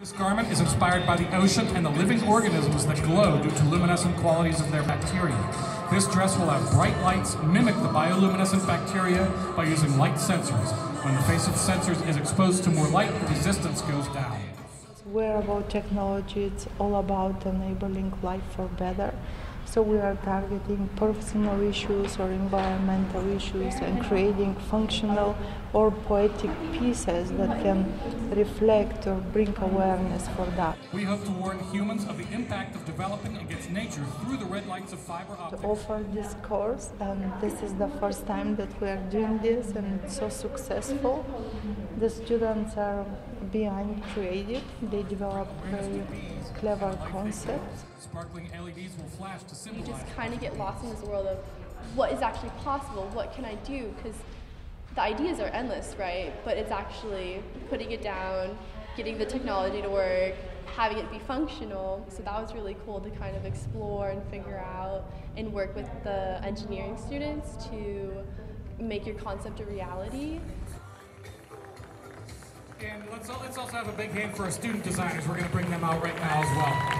This garment is inspired by the ocean and the living organisms that glow due to luminescent qualities of their bacteria. This dress will have bright lights mimic the bioluminescent bacteria by using light sensors. When the face of sensors is exposed to more light, resistance goes down. Wearable technology, it's all about enabling life for better. So we are targeting personal issues or environmental issues and creating functional or poetic pieces that can reflect or bring awareness for that. We hope to warn humans of the impact of developing against nature through the red lights of fiber optics. To offer this course, and this is the first time that we are doing this, and it's so successful. The students are behind creative. They develop very clever concepts. Sparkling LEDs will flash to you just kind of get lost in this world of what is actually possible, what can I do? Because the ideas are endless, right? But it's actually putting it down, getting the technology to work, having it be functional. So that was really cool to kind of explore and figure out and work with the engineering students to make your concept a reality. And let's, let's also have a big hand for our student designers. We're going to bring them out right now as well.